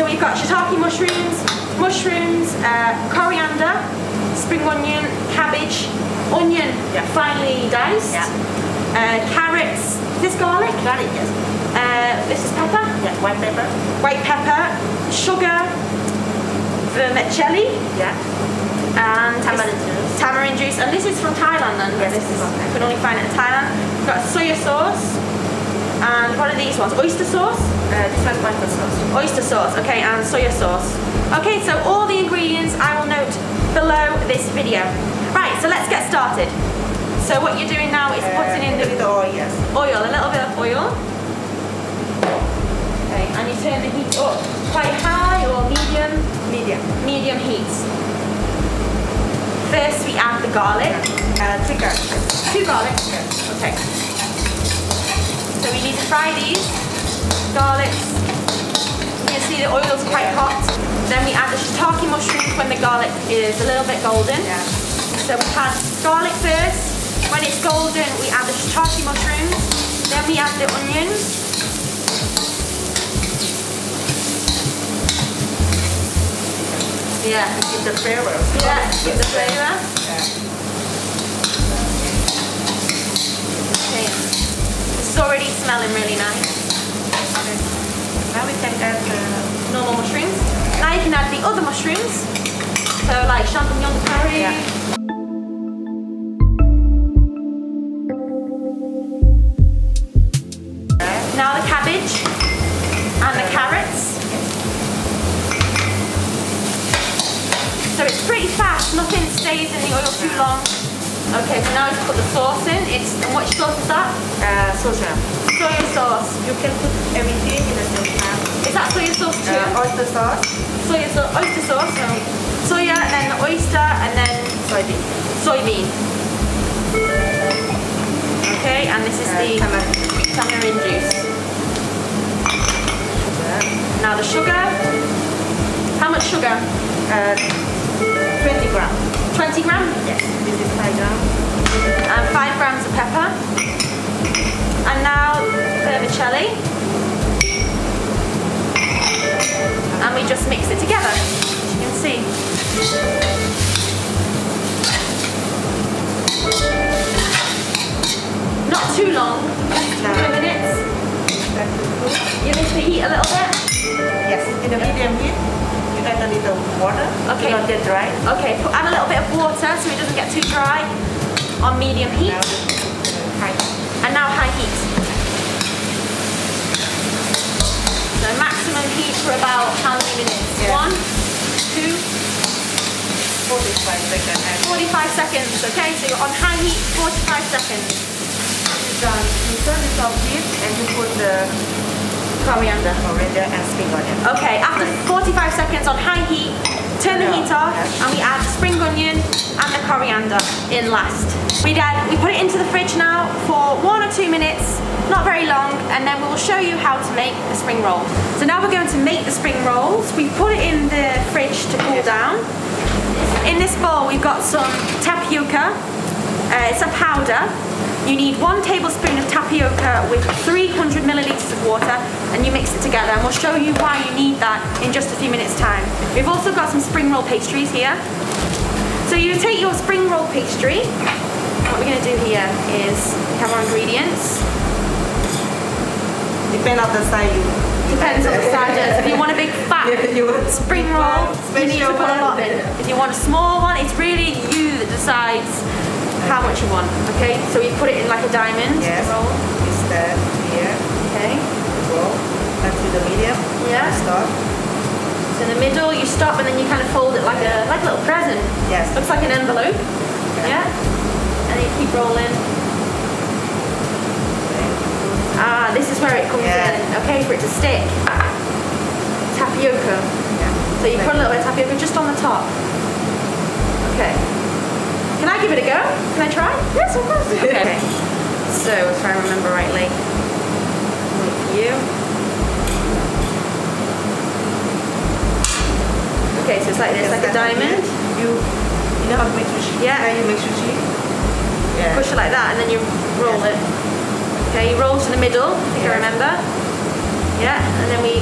So we've got shiitake mushrooms, mushrooms, uh, coriander, spring onion, cabbage, onion Yeah. finely diced, Yeah. uh, carrots. Is this garlic? Garlic, yes. Uh, this is pepper, Yeah, white pepper. white pepper, sugar, vermicelli, Yeah. and Tamarind juice. Tamarind juice, and this is from Thailand. Then Yes, this is you can only find it in Thailand. We've got soya sauce, and what are these ones? Oyster sauce. Uh, this one oyster sauce. Oyster sauce, okay, and soya sauce. Okay, so all the ingredients I will note below this video. Right, so let's get started. So what you're doing now is putting in Uh, the with oil, yes. oil, a little bit of oil. Okay, and you turn the heat up quite high or medium, Medium. medium heat. First we add the garlic. Uh, three garlic. Two garlic. Okay. So we need to fry these garlics. You can see the oil's quite hot. Then we add the shiitake mushrooms when the garlic is a little bit golden. Yeah. So we add garlic first. When it's golden, we add the shiitake mushrooms. Then we add the onions. Yeah. Give the flavor. Yeah, give the flavor. Yeah. Okay. It's already smelling really nice. Now we can add the normal mushrooms. Now you can add the other mushrooms. So like champignon curry. Yeah. Now the cabbage and the carrots. So it's pretty fast, nothing stays in the oil too long. Okay, so now let's put the sauce in. It's and which sauce is that? uh, soja. Soya sauce. You can put everything in the same time. Is that soya sauce too? Uh, oyster sauce, soya sauce, oyster sauce. No. Soya and then oyster and then soybean. soybean. Okay, and this is Uh, the tamarind. tamarind juice. Sugar. Now the sugar. How much sugar? Uh, 20 gram. 20 grams? Yes. This is 5 gram. and 5 grams of pepper. And now vermicelli. And we just mix it together. As you can see. Not too long, a couple of minutes. You lift the heat a little bit. Yes. In the medium heat, you add a little water. Okay. Not get dry. Okay, put, add a little bit of water so it doesn't get too dry on medium heat. And now high heat. So maximum heat for about how many minutes? Yeah. One, two, 45 seconds. 45 seconds. Okay, so you're on high heat, 45 seconds. done. You turn it off heat and you put the Coriander. coriander and spring onion. Okay, after 45 seconds on high heat, turn the heat off and we add spring onion and the coriander in last. We add, we put it into the fridge now for one or two minutes, not very long, and then we will show you how to make the spring roll. So now we're going to make the spring rolls. We put it in the fridge to cool down. In this bowl we've got some tapioca. Uh, it's a powder. You need one tablespoon of tapioca with 300 milliliters of water and you mix it together and we'll show you why you need that in just a few minutes time. We've also got some spring roll pastries here. So you take your spring roll pastry. What we're going to do here is we have our ingredients. Depend on the size you. Depends on the size. If you want a big fat Yeah, you want spring roll, you need to put a lot in. If you want a small one, it's really you that decides how much you want. Okay, so you put it in like a diamond Yes. roll. Start here, Okay, roll until the medium. Yeah. Stop. so in the middle you stop and then you kind of fold it like a like a little present. Yes. Looks like an envelope. Yeah. And then you keep rolling. Ah, this is where it comes Yeah. in. Okay, for it to stick. Tapioca. Yeah. So you put a little bit of tapioca just on the top. Okay. Can I give it a go? Can I try? Yes, of course. Okay. so if I remember rightly, wait for you. Okay, so it's like this, Yes, like a diamond. You, you know how to make sushi? Yeah. And you make sushi? Yeah. Push it like that, and then you roll it. Okay, you roll to the middle. I think I remember. Yeah, and then we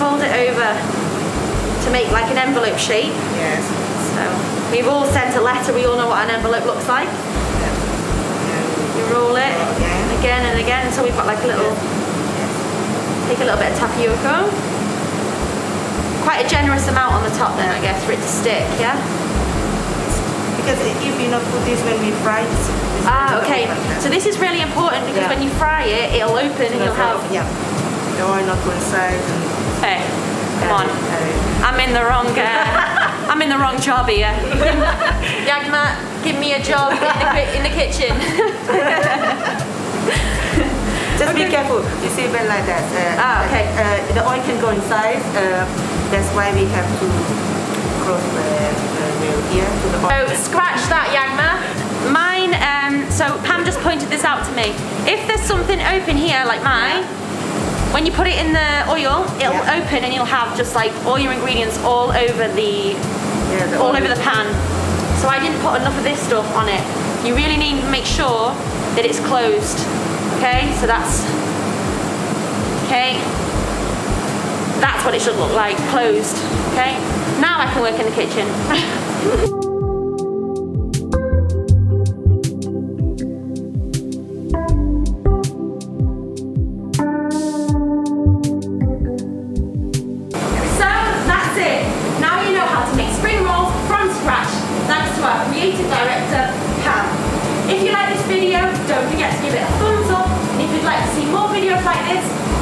fold it over to make like an envelope shape. Yes. So we've all sent a letter. We all know what an envelope looks like. Yeah. You roll it Again. and again until we've got like a little. Take a little bit of tapioca. Quite a generous amount on the top then, I guess, for it to stick. Yeah. Because if you not put this when we fry, it's Ah, okay. So this is really important because Yeah. when you fry it, it'll open and you'll have. yeah. The oil not coincide and Hey, come on. I'm in the wrong. Uh, I'm in the wrong job here. Yaghma, give me a job in the, in the kitchen. Just be careful. You see when like that. Uh, Ah, okay. Uh, the oil can go inside. Uh, that's why we have to close the, the wheel here to the So scratch that, Yaghma. Mine. Um, so Pam just pointed this out to me. If there's something open here, like mine. When you put it in the oil, it'll Yeah. open and you'll have just like all your ingredients all over the yeah, the all oil. over the pan. So I didn't put enough of this stuff on it. You really need to make sure that it's closed. Okay, so that's okay. That's what it should look like, closed. Okay. Now I can work in the kitchen.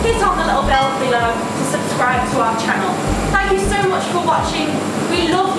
hit on the little bell below to subscribe to our channel. Thank you so much for watching. We love